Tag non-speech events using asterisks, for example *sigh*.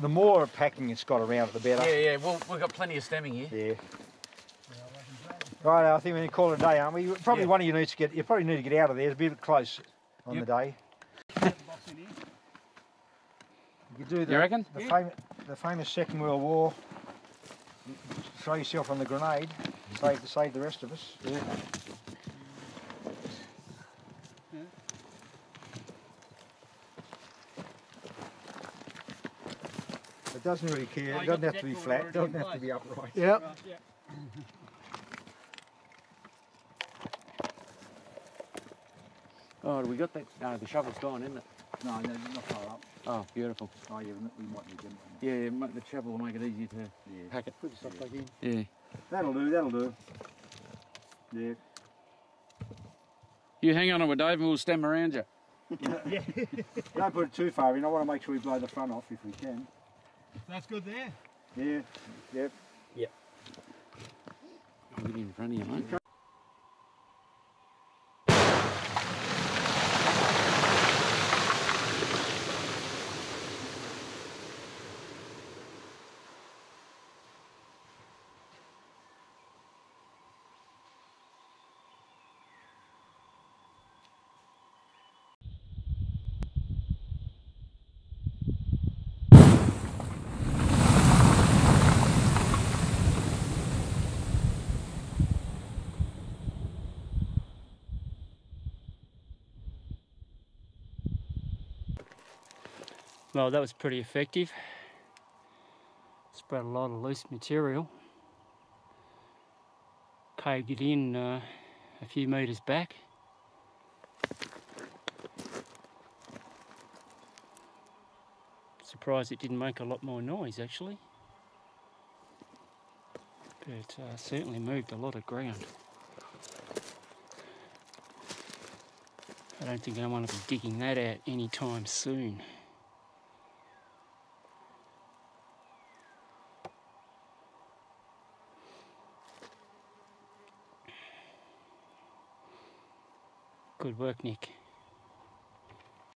the more packing it's got around it, the better. Yeah, yeah. Well, we've got plenty of stemming here. Yeah. Right, I think we need to call it a day, aren't we? Probably Yeah. one of you needs to get. You probably need to get out of there. It's a bit close on Yep. the day. You do the, You reckon? the, fam- the famous Second World War. You Throw yourself on the grenade. Save save the rest of us. Yeah. It doesn't really care. It doesn't have to be flat. It doesn't have to be upright. Yep. Yeah. *laughs* Oh, we got that. No, the shovel's gone, isn't it? No, no, not far up. Oh, beautiful. Oh, yeah, we might need them. Yeah, yeah the shovel will make it easier to Yeah. pack it. Put the stuff back in. Yeah. That'll do. That'll do. Yeah. You hang on to it, Dave, and we'll stem around you. *laughs* Don't put it too far in. I want to make sure we blow the front off if we can. That's good there. Yeah. Yep. I'll get in front of you, mate. Well, that was pretty effective. Spread a lot of loose material. Caved it in uh, a few metres back. Surprised it didn't make a lot more noise actually. But uh, certainly moved a lot of ground. I don't think I want to be digging that out anytime soon. Good work, Nick.